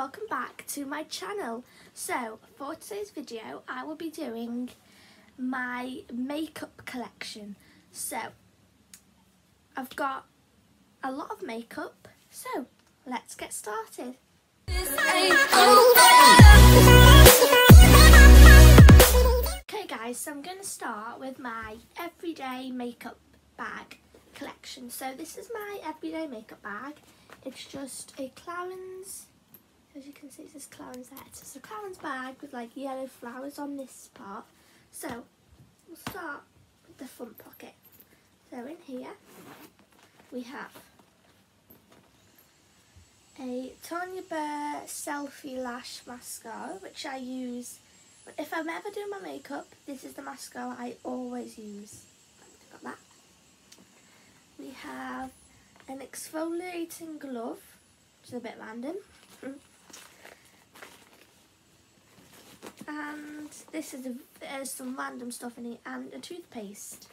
welcome back to my channel. So for today's video I will be doing my makeup collection. So I've got a lot of makeup so let's get started. Okay guys so I'm going to start with my everyday makeup bag collection. So this is my everyday makeup bag. It's just a Clarins, as you can see it says Clarins there. It's just a Clarins bag with like yellow flowers on this part. So we'll start with the front pocket. So in here we have a Tanya Burr Selfie Lash Mascara which I use if I'm ever doing my makeup this is the mascara I always use. Got that. We have an exfoliating glove, which is a bit random. and this is a, there's some random stuff in it, and a toothpaste.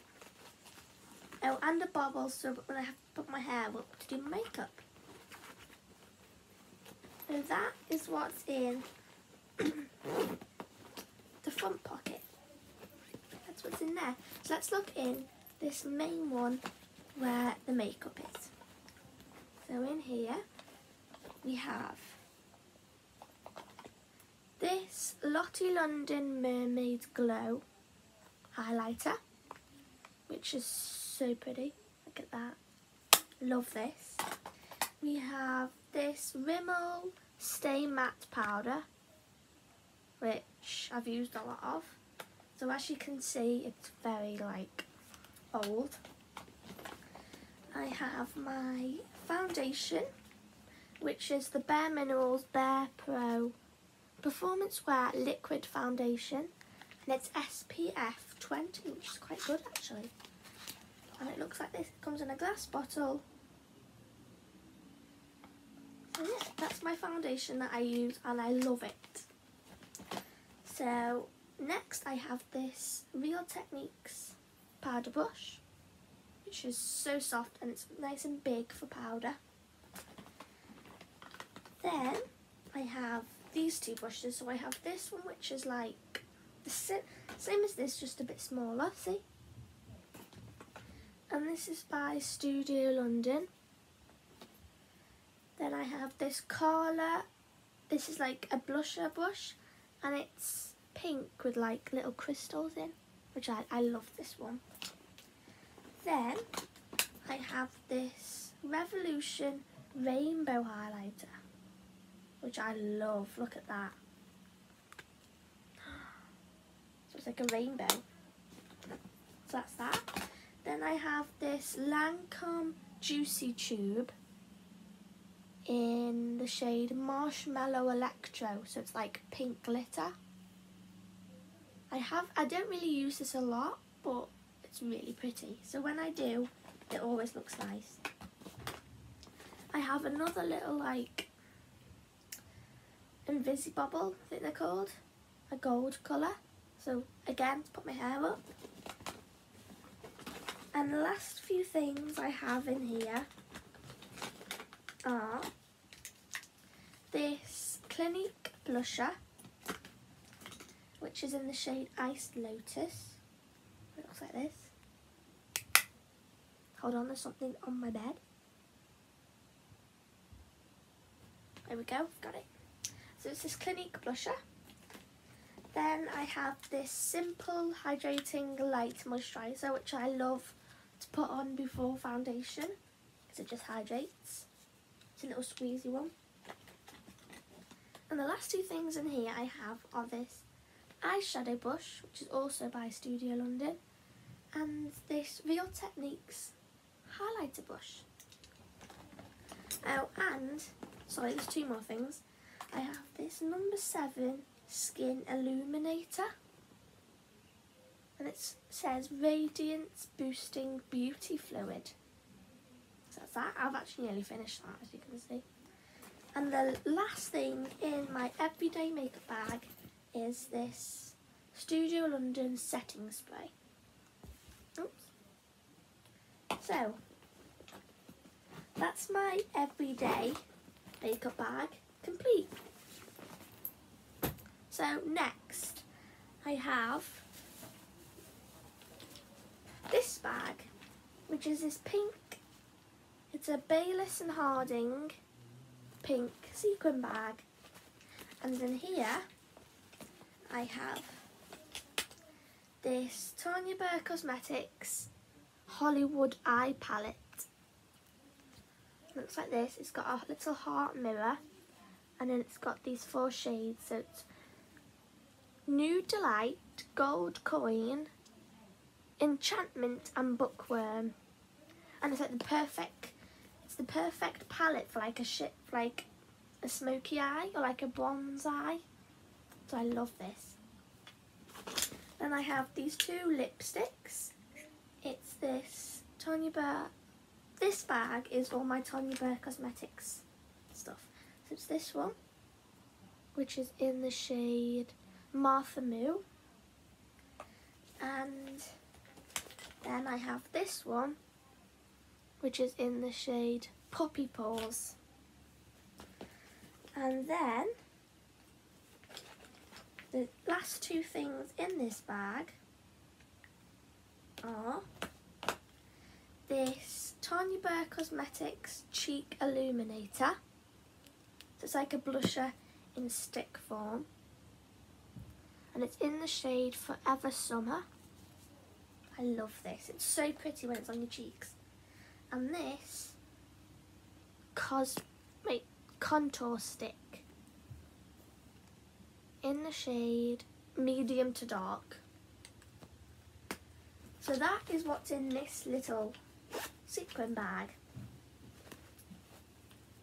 Oh, and a bobble so when I have to put my hair up to do my makeup. So that is what's in the front pocket. That's what's in there. So let's look in this main one where the makeup is. So in here we have this Lottie London Mermaid Glow highlighter, which is so pretty. Look at that. Love this. We have this Rimmel Stay Matte Powder, which I've used a lot of. So as you can see, it's very like old. I have my foundation, which is the Bare Minerals Bare Pro Performance Wear Liquid Foundation. And it's SPF 20, which is quite good actually. And it looks like this. It comes in a glass bottle. So yeah, that's my foundation that I use and I love it. So next I have this Real Techniques powder brush which is so soft and it's nice and big for powder. Then I have these two brushes. So I have this one which is like the same as this, just a bit smaller, see? And this is by Studio London. Then I have this Carla, this is like a blusher brush and it's pink with like little crystals in, which I, I love this one. Then I have this Revolution Rainbow Highlighter, which I love. Look at that. So it's like a rainbow. So that's that. Then I have this Lancome Juicy Tube in the shade Marshmallow Electro. So it's like pink glitter. I have, I don't really use this a lot, but it's really pretty. So when I do, it always looks nice. I have another little like Invisibobble, I think they're called, a gold colour. So again, put my hair up. And the last few things I have in here are this Clinique blusher, which is in the shade Iced Lotus. It looks like this. Hold on, there's something on my bed. There we go, got it. So it's this Clinique blusher. Then I have this Simple Hydrating Light Moisturiser, which I love to put on before foundation, because it just hydrates. It's a little squeezy one. And the last two things in here I have are this eyeshadow brush, which is also by Studio London, and this Real Techniques highlighter brush. Oh, and, sorry, there's two more things. I have this number seven skin illuminator. And it says Radiance Boosting Beauty Fluid. So that's that. I've actually nearly finished that, as you can see. And the last thing in my everyday makeup bag is this Studio London setting spray. Oops. So, that's my everyday makeup bag complete. So next I have this bag, which is this pink. It's a Baylis and Harding pink sequin bag. And then here I have this Tanya Burr Cosmetics Hollywood Eye Palette. Looks like this. It's got a little heart mirror and then it's got these four shades. So it's Nude Delight, Gold Coin, Enchantment and Bookworm. And it's like the perfect, it's the perfect palette for like a shit, like a smoky eye or like a bronze eye. So I love this. Then I have these two lipsticks. It's this Tanya Burr. This bag is all my Tanya Burr Cosmetics stuff. So it's this one, which is in the shade Martha Moo. And then I have this one, which is in the shade Poppy Paws. And then the last two things in this bag are this Tanya Burr Cosmetics Cheek Illuminator. So it's like a blusher in stick form. And it's in the shade Forever Summer. I love this. It's so pretty when it's on your cheeks. And this cos contour stick in the shade medium to dark. So that is what's in this little sequin bag.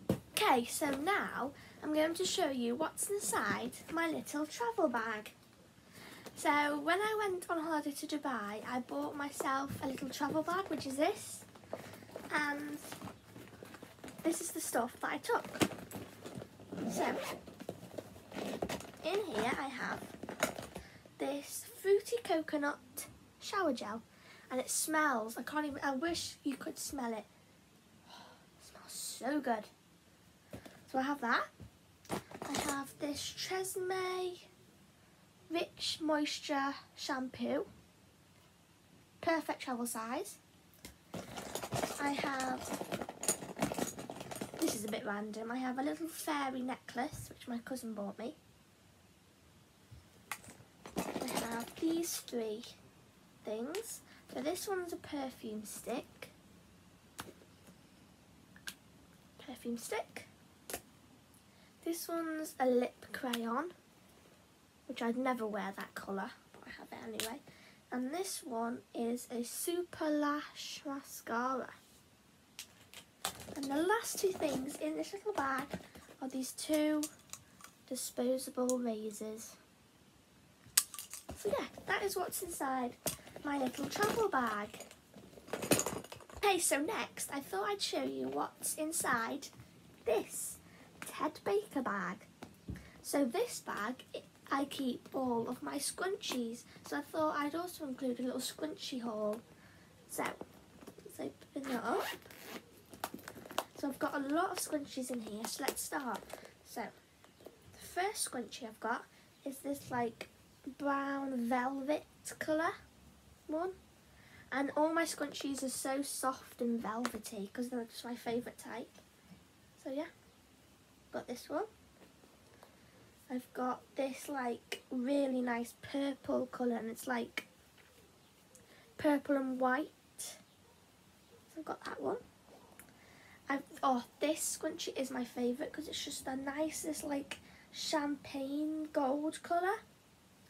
Okay, so now I'm going to show you what's inside my little travel bag. So when I went on holiday to Dubai, I bought myself a little travel bag, which is this. And this is the stuff that I took. So, in here I have this fruity coconut shower gel and it smells, I can't even, I wish you could smell it. it smells so good. So I have that. I have this Tresemme Rich Moisture Shampoo. Perfect travel size. I have this is a bit random. I have a little fairy necklace, which my cousin bought me. I have these three things. So this one's a perfume stick. Perfume stick. This one's a lip crayon, which I'd never wear that colour, but I have it anyway. And this one is a Super Lash Mascara. And the last two things in this little bag are these two disposable razors. So yeah, that is what's inside my little travel bag. Okay, so next I thought I'd show you what's inside this Ted Baker bag. So this bag, I keep all of my scrunchies. So I thought I'd also include a little scrunchie haul. So, let's open it up. So I've got a lot of scrunchies in here, so let's start. So, the first scrunchie I've got is this like brown velvet colour one. And all my scrunchies are so soft and velvety because they're just my favourite type. So yeah, got this one. I've got this like really nice purple colour and it's like purple and white. So I've got that one. I've, oh, this scrunchie is my favourite because it's just the nicest like champagne gold colour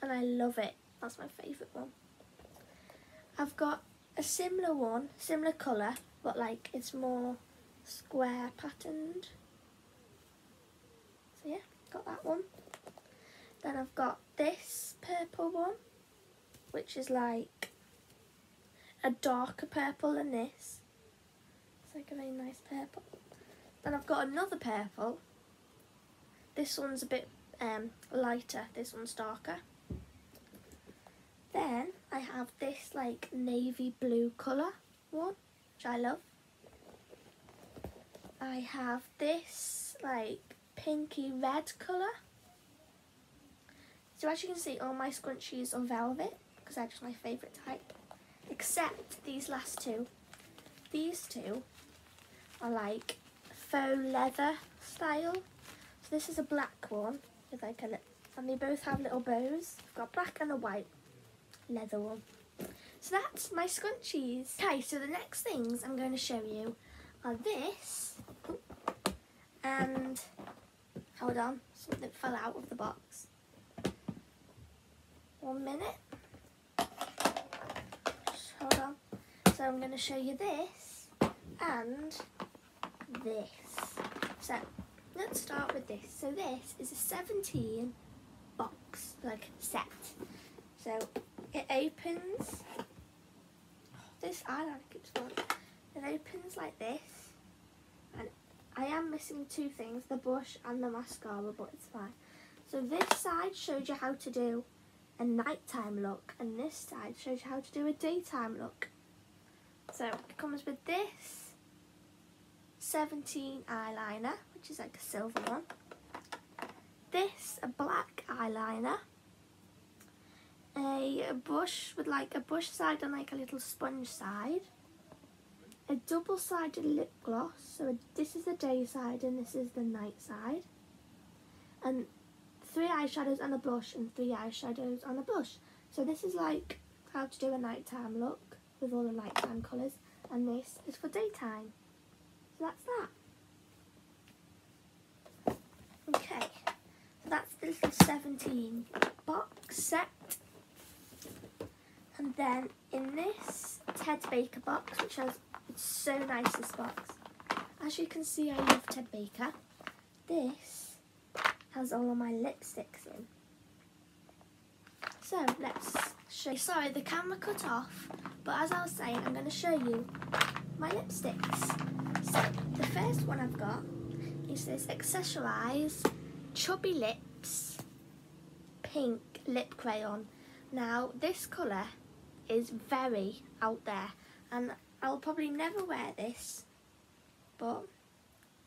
and I love it. That's my favourite one. I've got a similar one, similar colour, but like it's more square patterned. So yeah, got that one. Then I've got this purple one, which is like a darker purple than this It's like a very nice purple. Then I've got another purple. This one's a bit um, lighter, this one's darker. Then I have this like navy blue colour one, which I love. I have this like pinky red colour. So as you can see, all my scrunchies are velvet because just my favourite type. Except these last two. These two are like faux leather style. So this is a black one with like a and they both have little bows. I've got black and a white leather one. So that's my scrunchies. Okay, so the next things I'm going to show you are this and hold on, something fell out of the box. One minute. Just hold on. So I'm going to show you this and this. So let's start with this. So this is a 17 box, like set. So it opens, this eyeliner keeps falling. It opens like this. And I am missing two things, the brush and the mascara, but it's fine. So this side shows you how to do a nighttime look and this side shows you how to do a daytime look. So it comes with this 17 eyeliner, which is like a silver one. This, a black eyeliner. A brush with like a brush side and like a little sponge side. A double-sided lip gloss. So this is the day side and this is the night side. And three eyeshadows and a blush and three eyeshadows and a blush. So this is like how to do a nighttime look with all the nighttime colours and this is for daytime. So that's that. Okay, so that's the little 17 box set. And then in this Ted Baker box, which has it's so nice this box. As you can see I love Ted Baker. This has all of my lipsticks in. So let's show you. Sorry, the camera cut off, but as I was saying, I'm going to show you my lipsticks. So the first one I've got is this Accessorize Chubby Lips Pink Lip Crayon. Now, this colour is very out there, and I'll probably never wear this, but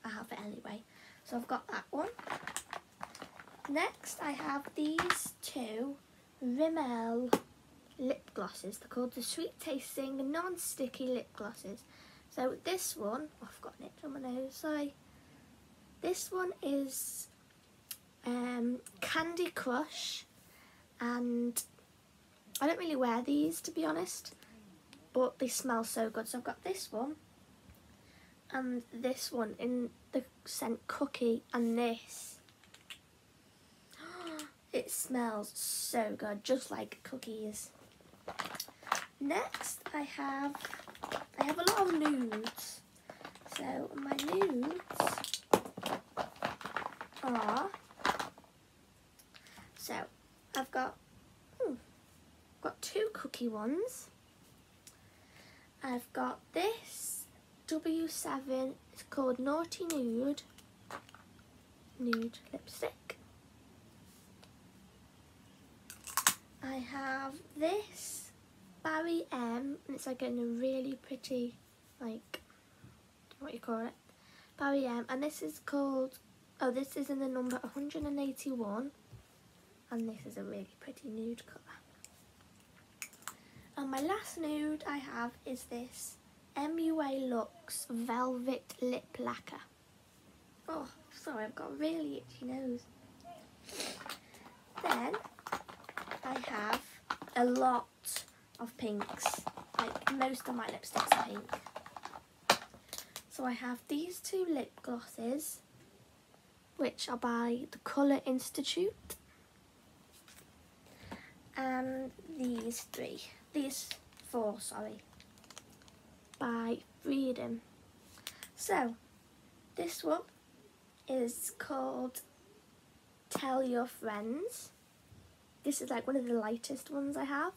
I have it anyway. So I've got that one. Next, I have these two Rimmel lip glosses. They're called the Sweet Tasting Non-Sticky Lip Glosses. So this one, oh, I've got an itch on my nose, sorry. This one is um, Candy Crush and I don't really wear these to be honest, but they smell so good. So I've got this one and this one in the scent Cookie and this it smells so good, just like cookies. Next, I have I have a lot of nudes. So my nudes are so I've got hmm, got two cookie ones. I've got this W7. It's called Naughty Nude nude lipstick. I have this Barry M, and it's like in a really pretty, like, what you call it, Barry M, and this is called, oh, this is in the number 181, and this is a really pretty nude colour. And my last nude I have is this MUA Luxe Velvet Lip Lacquer. Oh, sorry, I've got a really itchy nose. Then I have a lot of pinks. Like most of my lipsticks are pink. So I have these two lip glosses, which are by the Colour Institute. And these three, these four, sorry, by Freedom. So, this one is called Tell Your Friends. This is like one of the lightest ones I have.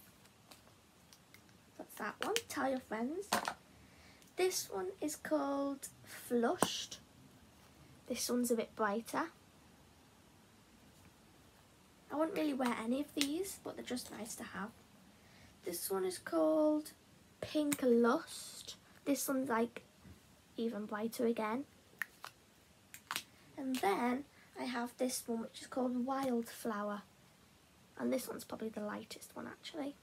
That's that one, Tell Your Friends. This one is called Flushed. This one's a bit brighter. I wouldn't really wear any of these, but they're just nice to have. This one is called Pink Lust. This one's like even brighter again. And then I have this one which is called Wildflower. And this one's probably the lightest one actually.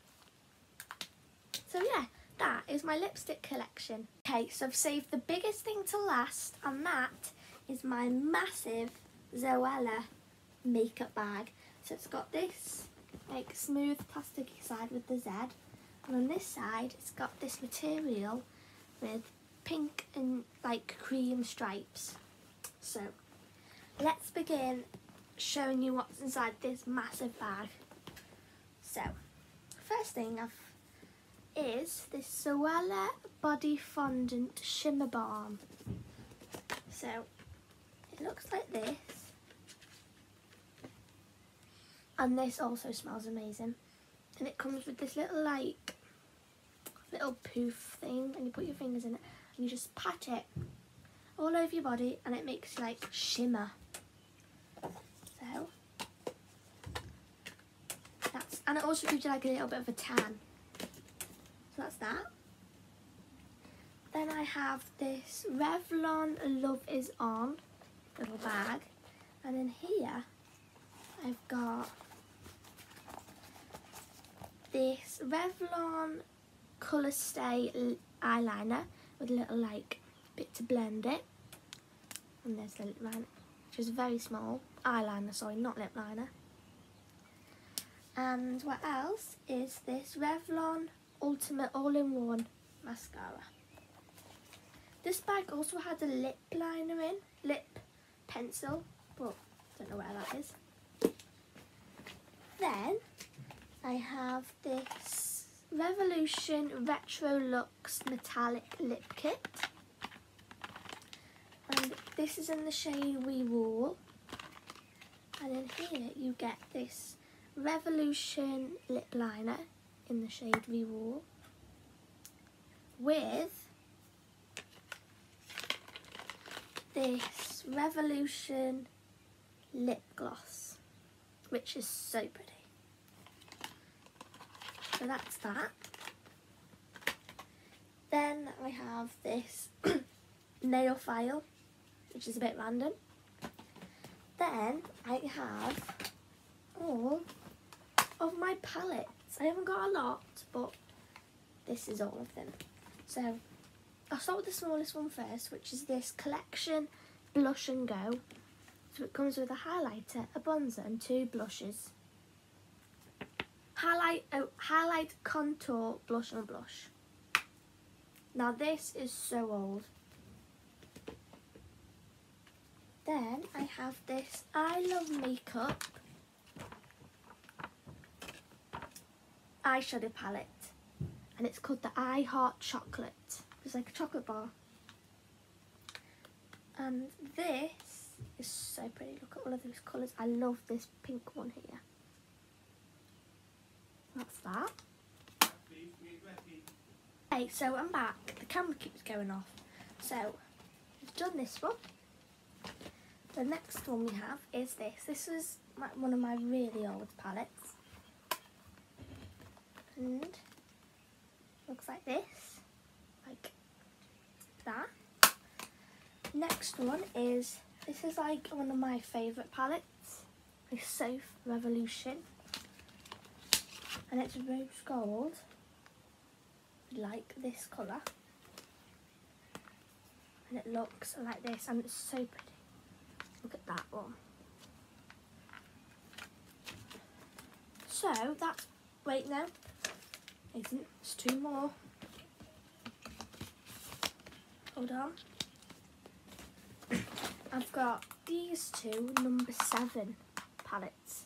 So yeah, that is my lipstick collection. Okay, so I've saved the biggest thing to last and that is my massive Zoella makeup bag. So it's got this like smooth plasticky side with the Z and on this side it's got this material with pink and like cream stripes. So let's begin showing you what's inside this massive bag. So first thing I've is this Zoella Body Fondant Shimmer Balm. So it looks like this. And this also smells amazing. And it comes with this little like little poof thing and you put your fingers in it and you just pat it all over your body and it makes like shimmer. So that's and it also gives you like a little bit of a tan. So that's that. Then I have this Revlon Love Is On little bag. And then here I've got this Revlon Colour Stay eyeliner with a little like bit to blend it. And there's the lip liner, which is very small. Eyeliner, sorry, not lip liner. And what else is this Revlon Ultimate All-in-One Mascara. This bag also had a lip liner in, lip pencil, but don't know where that is. Then I have this Revolution Retro Luxe Metallic Lip Kit. And this is in the shade We Wall. And in here you get this Revolution lip liner in the shade We Wall with this Revolution lip gloss, which is so pretty. So that's that. Then I have this nail file, which is a bit random. Then I have all of my palettes. I haven't got a lot, but this is all of them. So I'll start with the smallest one first, which is this collection Blush and Go. So it comes with a highlighter, a bronzer and two blushes. Highlight, oh, highlight, contour, blush and blush. Now this is so old. Then I have this I Love Makeup eyeshadow palette and it's called the I Heart Chocolate. It's like a chocolate bar. And this is so pretty. Look at all of those colours. I love this pink one here. That's that. Okay, so I'm back. The camera keeps going off. So, we've done this one. The next one we have is this. This is one of my really old palettes and looks like this, like that. Next one is, this is like one of my favourite palettes, the Soph Revolution, and it's rose gold, like this colour, and it looks like this, and it's so pretty. Look at that one. So that's, wait no, isn't. It's two more. Hold on. I've got these two number seven palettes.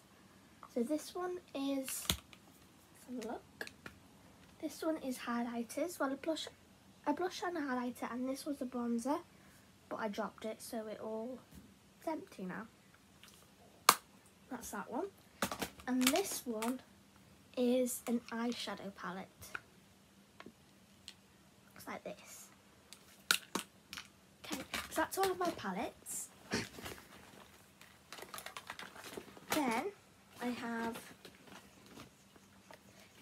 So this one is, let's have a look. This one is highlighters. Well, a blush, a blush and a highlighter, and this was a bronzer, but I dropped it, so it all it's empty now. That's that one. And this one is an eyeshadow palette. Looks like this. Okay, so that's all of my palettes. then I have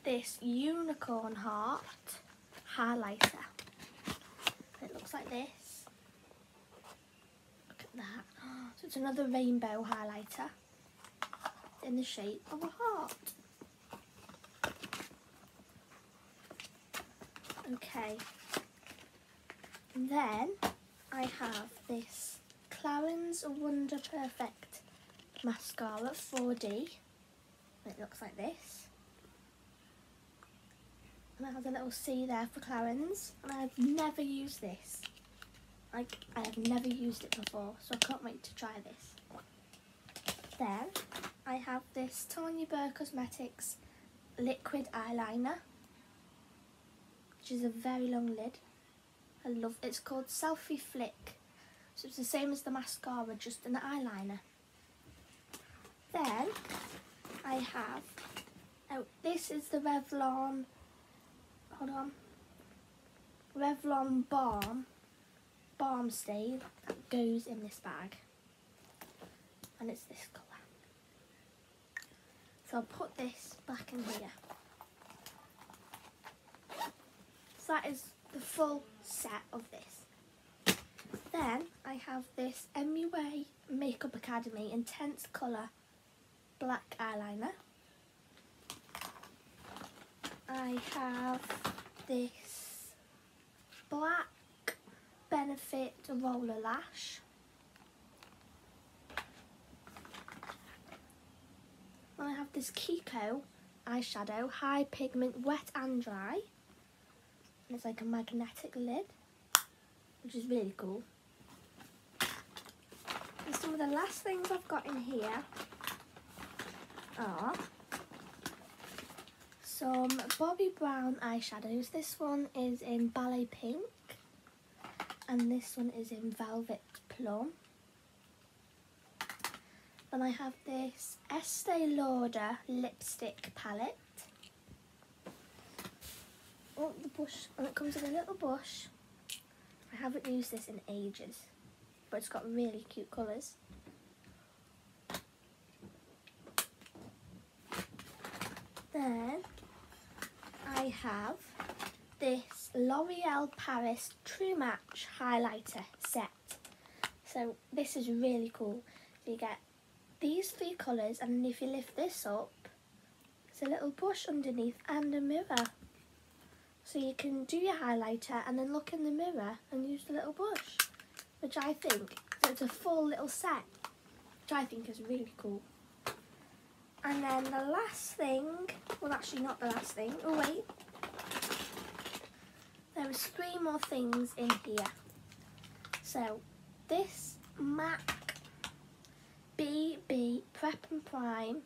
this unicorn heart highlighter. It looks like this. Look at that. So it's another rainbow highlighter. in the shape of a heart. Okay. Then I have this Clarins Wonder Perfect Mascara 4D. It looks like this. And it has a little C there for Clarins. And I've never used this. Like, I have never used it before, so I can't wait to try this. Then, I have this Tanya Burr Cosmetics liquid eyeliner, which is a very long lid. I love It's called Selfie Flick. So it's the same as the mascara, just an eyeliner. Then, I have, oh, this is the Revlon, hold on, Revlon Balm balm stain that goes in this bag. And it's this colour. So I'll put this back in here. So that is the full set of this. Then I have this MUA Makeup Academy Intense Colour Black Eyeliner. I have this black Benefit Roller Lash. I have this Kiko eyeshadow, high pigment, wet and dry. It's like a magnetic lid, which is really cool. And some of the last things I've got in here are some Bobbi Brown eyeshadows. This one is in Ballet Pink and this one is in Velvet Plum. Then I have this Estee Lauder lipstick palette. Oh, the bush, and it comes in a little bush. I haven't used this in ages, but it's got really cute colours. Then I have this L'Oreal Paris True Match highlighter set. So this is really cool. You get these three colours and if you lift this up, there's a little brush underneath and a mirror. So you can do your highlighter and then look in the mirror and use the little brush, which I think, so it's a full little set, which I think is really cool. And then the last thing, well actually not the last thing, oh wait, there is three more things in here. So this MAC BB Prep and Prime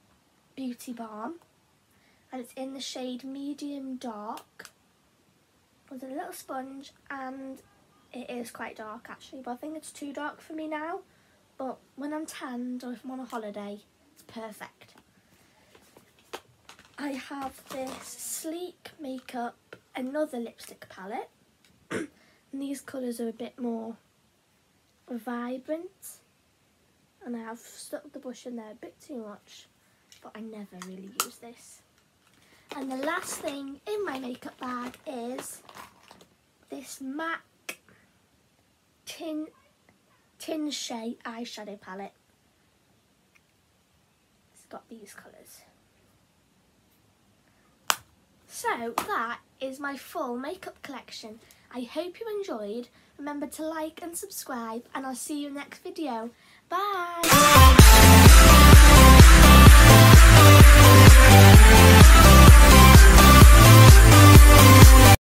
Beauty Balm and it's in the shade medium dark with a little sponge and it is quite dark actually but I think it's too dark for me now but when I'm tanned or if I'm on a holiday it's perfect. I have this sleek makeup another lipstick palette. and these colours are a bit more vibrant. And I have stuck the brush in there a bit too much, but I never really use this. And the last thing in my makeup bag is this MAC Tin Tin Shade eyeshadow palette. It's got these colours. So that is my full makeup collection. I hope you enjoyed. Remember to like and subscribe and I'll see you next video. Bye!